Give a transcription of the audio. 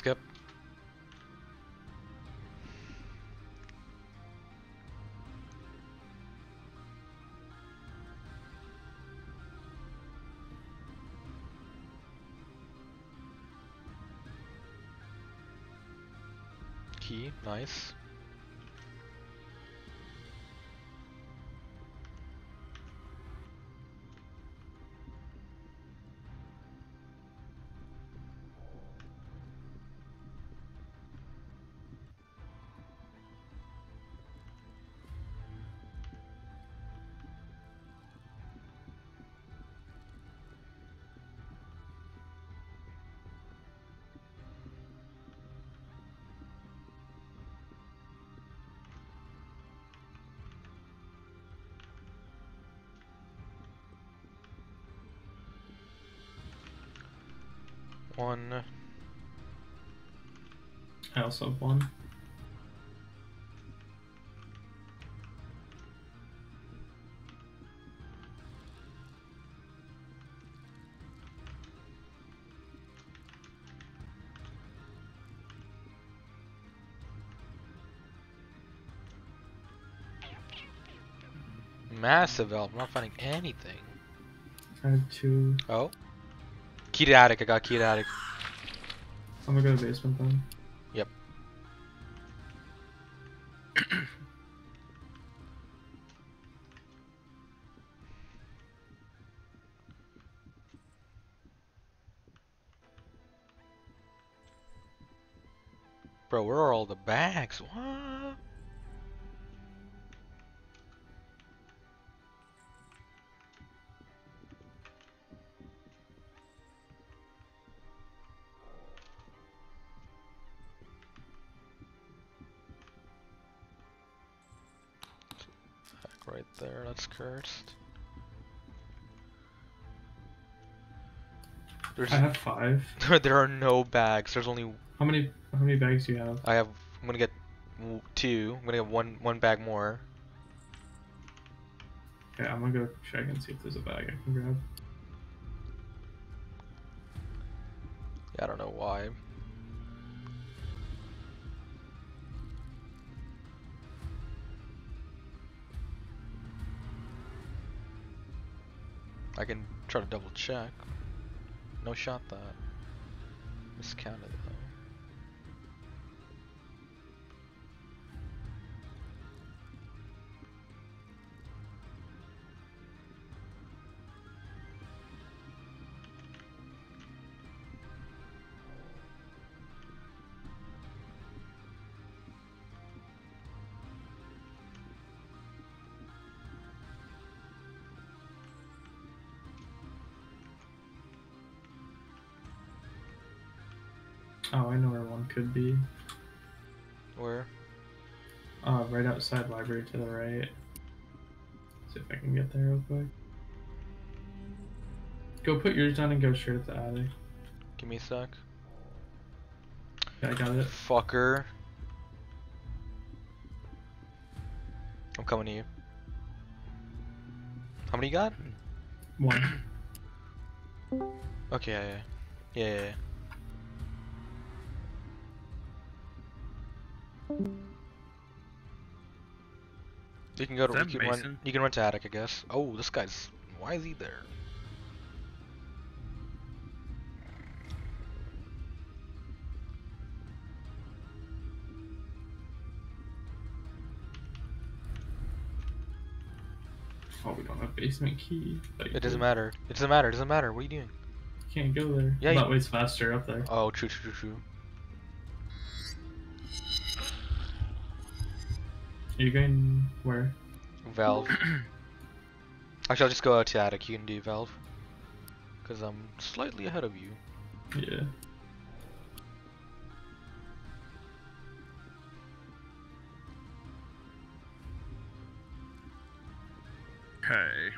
Skip. Key, nice. One. I also have one. Massive elf. I'm not finding anything. I have two. Oh. Key to attic. I got key to attic. I'm gonna go to basement then. Yep. Bro, where are all the bags? What? There, that's cursed. There's I have five. there are no bags. There's only How many how many bags do you have? I have. I'm gonna get two. I'm gonna get one one bag more. Okay, I'm gonna go check and see if there's a bag I can grab. Yeah, I don't know why. I can try to double check. No shot that. Miscounted though. Oh, I know where one could be. Where? Uh, right outside library to the right. See if I can get there real quick. Go put yours down and go straight at the attic. Give me a sec. Yeah, I got it. Fucker. I'm coming to you. How many you got? One. Okay, yeah, yeah. Yeah, yeah, yeah. You can go to you can run you can run to attic I guess. Oh this guy's why is he there? Oh, we don't have basement key. You It doesn't matter. It doesn't matter, it doesn't matter. What are you doing? You can't go there. Yeah, that you- way's faster up there. Oh true true true true. Are you going where? Valve. Actually, I'll just go out to attic. You can do valve. Because I'm slightly ahead of you. Yeah. Okay.